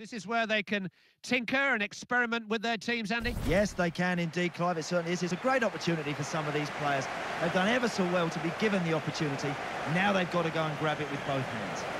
This is where they can tinker and experiment with their teams, Andy. Yes, they can indeed, Clive. It certainly is. It's a great opportunity for some of these players. They've done ever so well to be given the opportunity. Now they've got to go and grab it with both hands.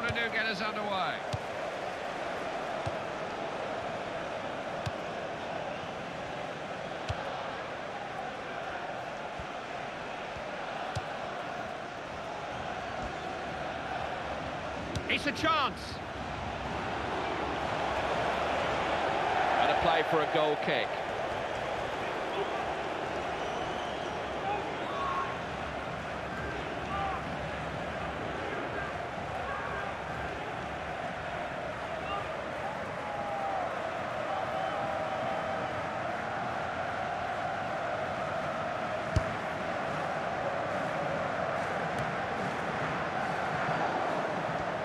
Poland who get us underway. It's a chance. And a play for a goal kick.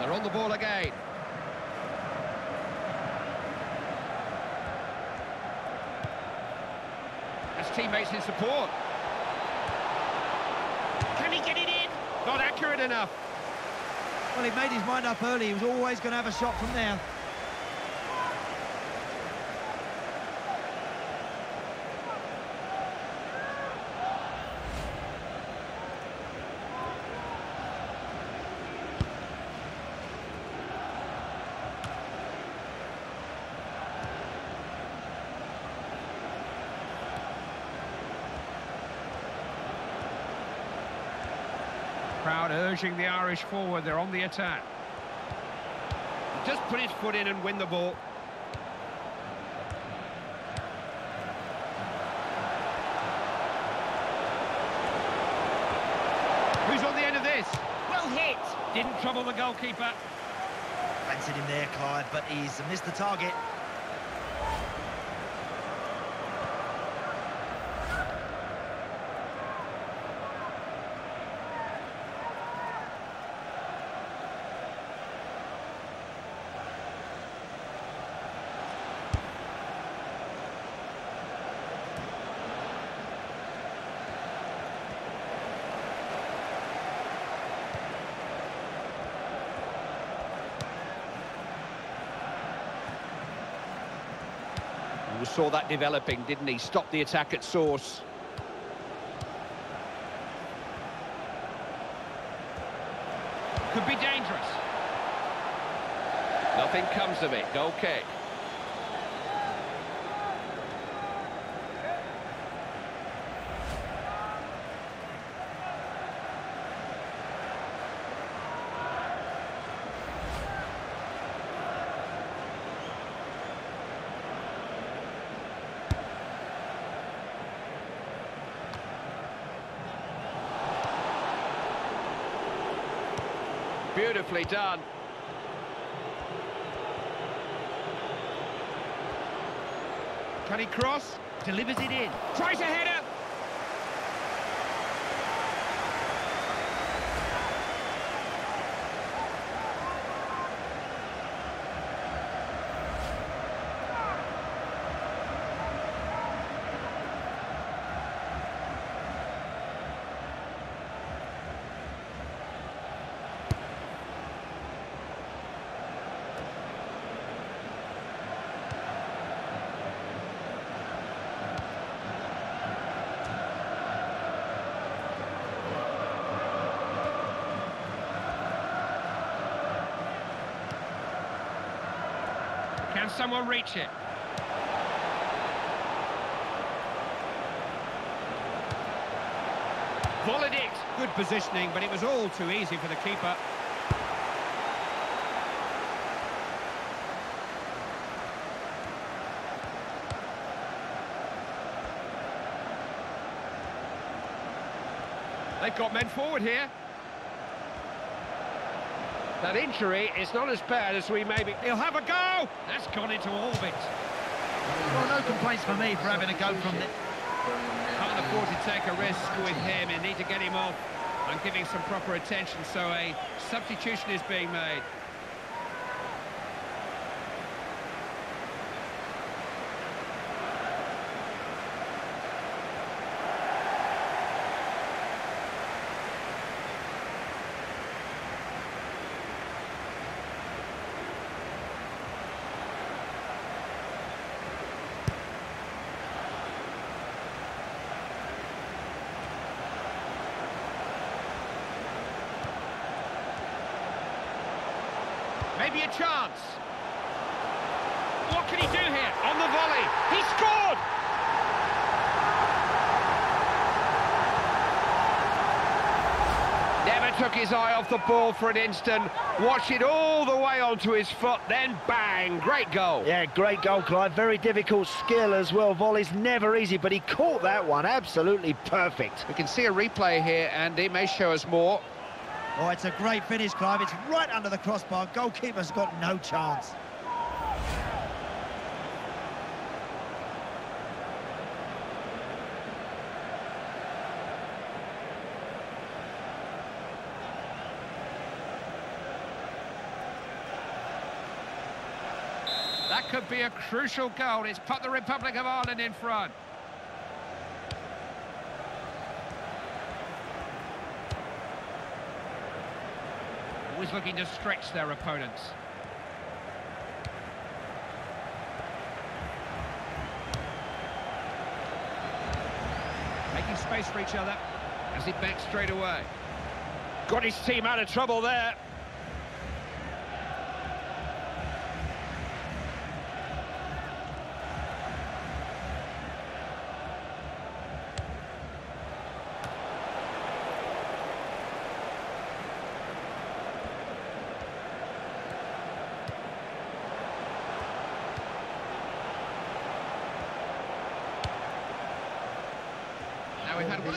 They're on the ball again. Has teammates in support. Can he get it in? Not accurate enough. Well, he made his mind up early. He was always going to have a shot from there. Crowd urging the Irish forward. They're on the attack. Just put his foot in and win the ball. Who's on the end of this? Well hit. Didn't trouble the goalkeeper. Fancied him there, Clive, but he's missed the target. Saw that developing, didn't he? Stop the attack at source. Could be dangerous. Nothing comes of it. Okay. kick. Beautifully done. Can he cross? Delivers it in. Tries a header. Someone reach it? Volleyed it. Good positioning, but it was all too easy for the keeper. They've got men forward here. That injury is not as bad as we maybe... He'll have a go! That's gone into orbit. Well, no complaints for me for having a go from the... Can't afford to take a risk with him. You need to get him off I'm giving some proper attention, so a substitution is being made. Maybe a chance. What can he do here? On the volley. He scored! Never took his eye off the ball for an instant. Watched it all the way onto his foot, then bang! Great goal. Yeah, great goal, Clive. Very difficult skill as well. Volley's never easy, but he caught that one absolutely perfect. We can see a replay here, and it may show us more. Oh, it's a great finish, Clive. It's right under the crossbar. Goalkeeper's got no chance. That could be a crucial goal. It's put the Republic of Ireland in front. Always looking to stretch their opponents. Making space for each other. As he backs straight away. Got his team out of trouble there.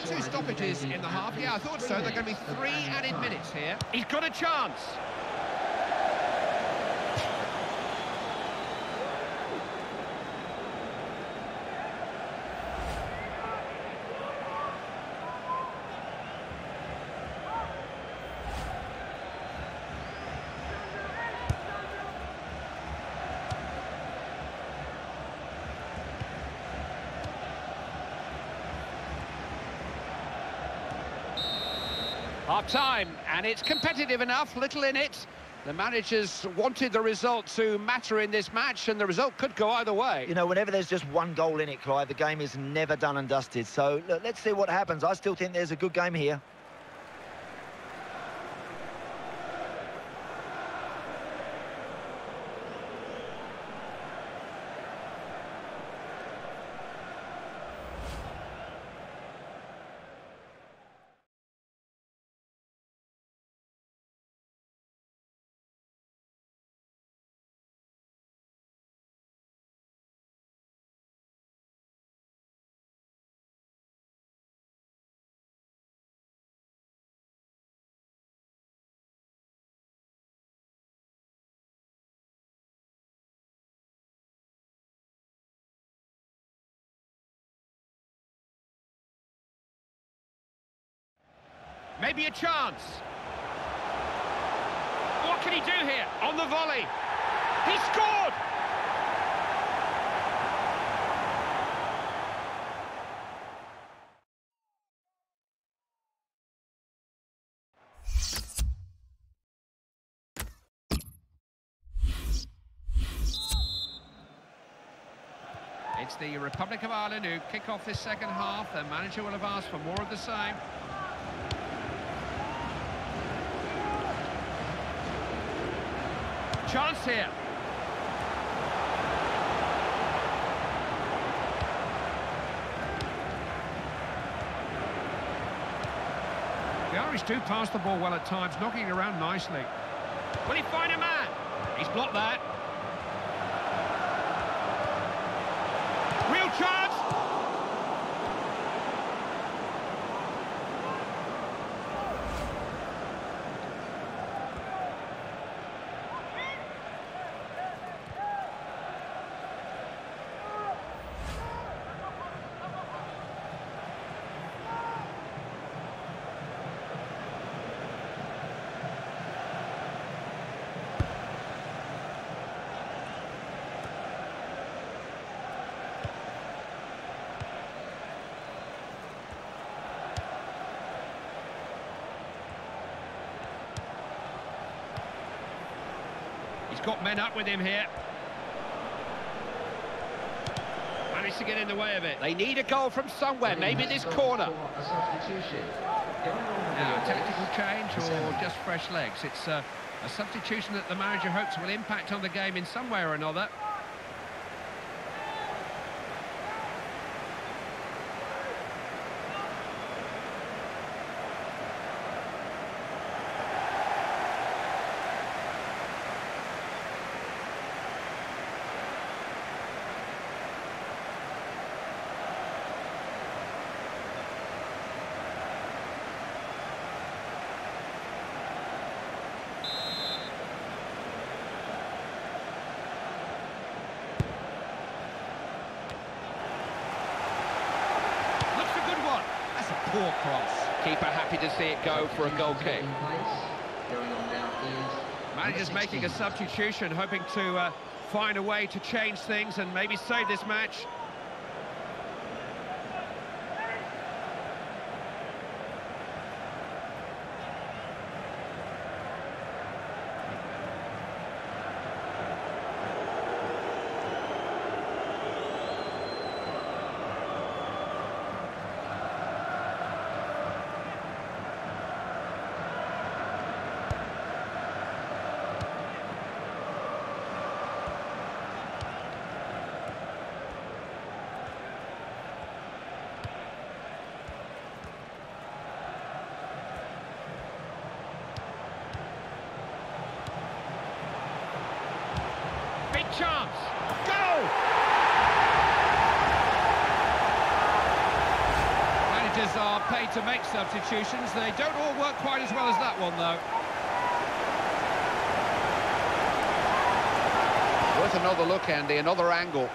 Two stoppages in the half. Yeah, I thought so. There are going to be three added minutes here. He's got a chance. Half-time, and it's competitive enough, little in it. The managers wanted the result to matter in this match, and the result could go either way. You know, whenever there's just one goal in it, Clive, the game is never done and dusted. So, look, let's see what happens. I still think there's a good game here. Maybe a chance. What can he do here? On the volley. He scored! It's the Republic of Ireland who kick off this second half. Their manager will have asked for more of the same. Chance here. The Irish do pass the ball well at times, knocking it around nicely. Will he find a man? He's blocked that. Real chance! He's got men up with him here. Managed to get in the way of it. They need a goal from somewhere, maybe this corner. Now, a tactical change or just fresh legs? It's uh, a substitution that the manager hopes will impact on the game in some way or another. Looks a good one. That's a poor cross. Keeper happy to see it go for a goal kick. Manager's making a substitution, hoping to uh, find a way to change things and maybe save this match. Big chance. Go! Managers are paid to make substitutions. They don't all work quite as well as that one, though. Worth another look, Andy, another angle.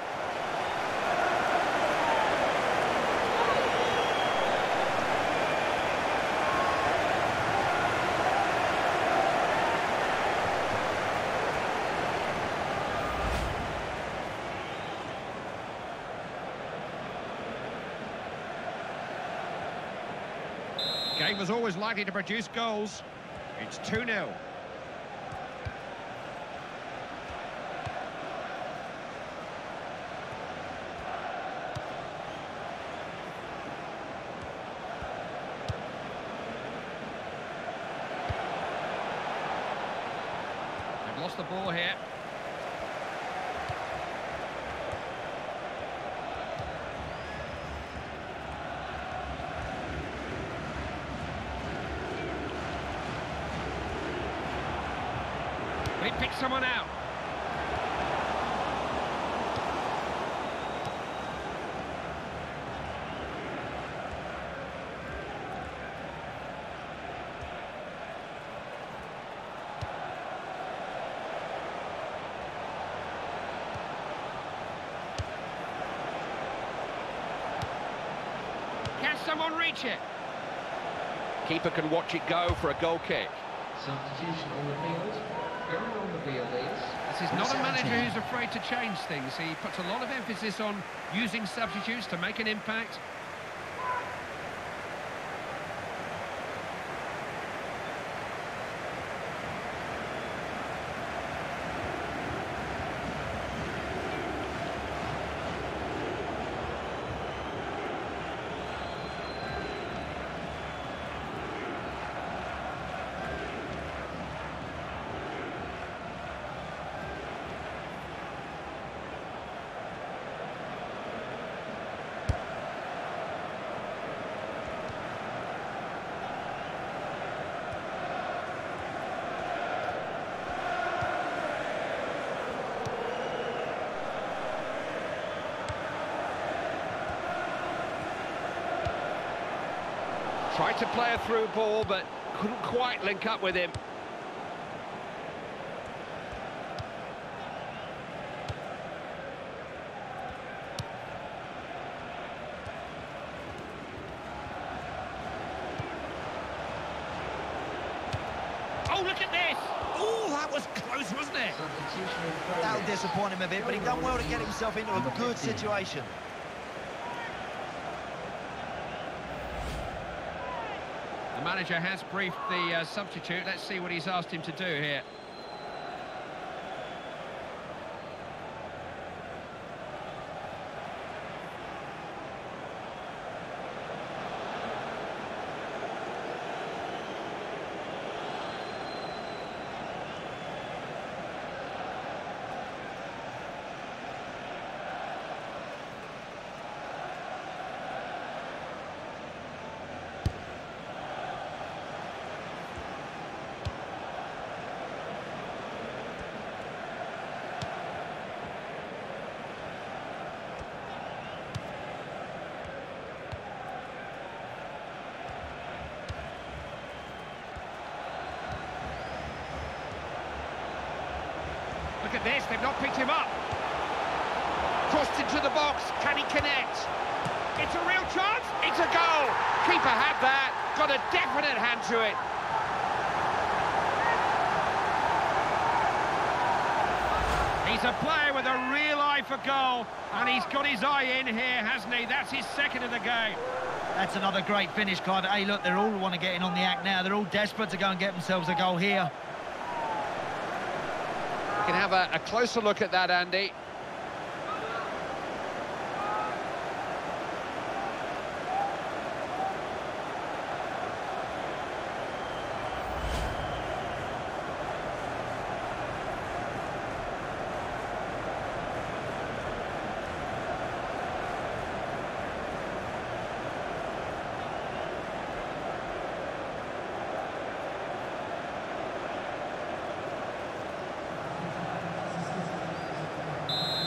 Game was always likely to produce goals. It's 2-0. They've lost the ball here. He picked someone out. Can someone reach it? Keeper can watch it go for a goal kick. Substitution on the field. Going on the field is... This is not a manager who's afraid to change things. He puts a lot of emphasis on using substitutes to make an impact. To play a through ball, but couldn't quite link up with him. Oh, look at this! Oh, that was close, wasn't it? That'll disappoint him a bit, but he done well to get himself into a good situation. The manager has briefed the uh, substitute. Let's see what he's asked him to do here. Look at this, they've not picked him up. Crossed into the box, can he connect? It's a real chance, it's a goal. Keeper had that, got a definite hand to it. He's a player with a real eye for goal, and he's got his eye in here, hasn't he? That's his second of the game. That's another great finish, Clive. Hey, look, they're all want to get in on the act now. They're all desperate to go and get themselves a goal here. Can have a, a closer look at that, Andy.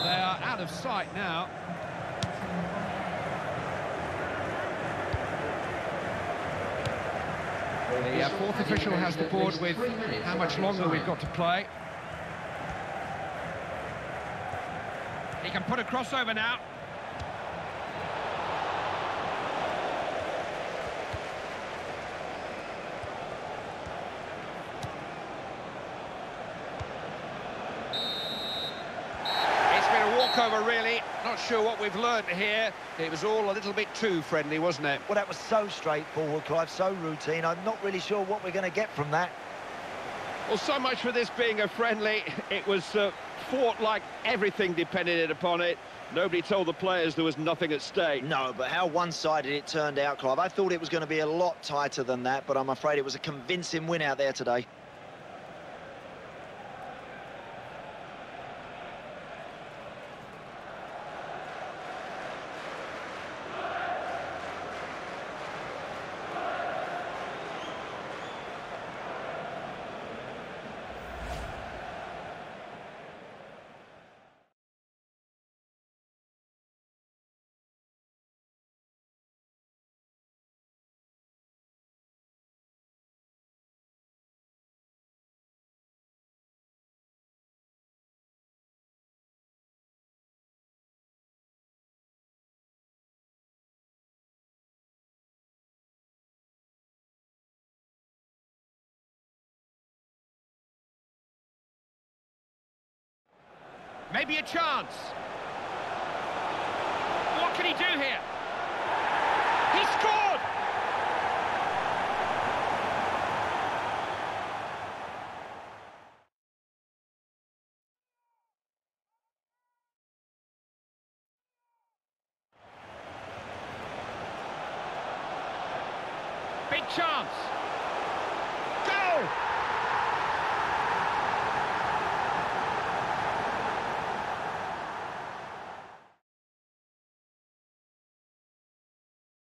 They are out of sight now. The uh, fourth official has the board with how much longer we've got to play. He can put a crossover now. It's been a walkover, really. Not sure what we've learned here. It was all a little bit too friendly, wasn't it? Well, that was so straightforward, Clive, so routine. I'm not really sure what we're going to get from that. Well, so much for this being a friendly. It was uh, fought like everything depended upon it. Nobody told the players there was nothing at stake. No, but how one-sided it turned out, Clive. I thought it was going to be a lot tighter than that, but I'm afraid it was a convincing win out there today. Maybe a chance. What can he do here? He scored!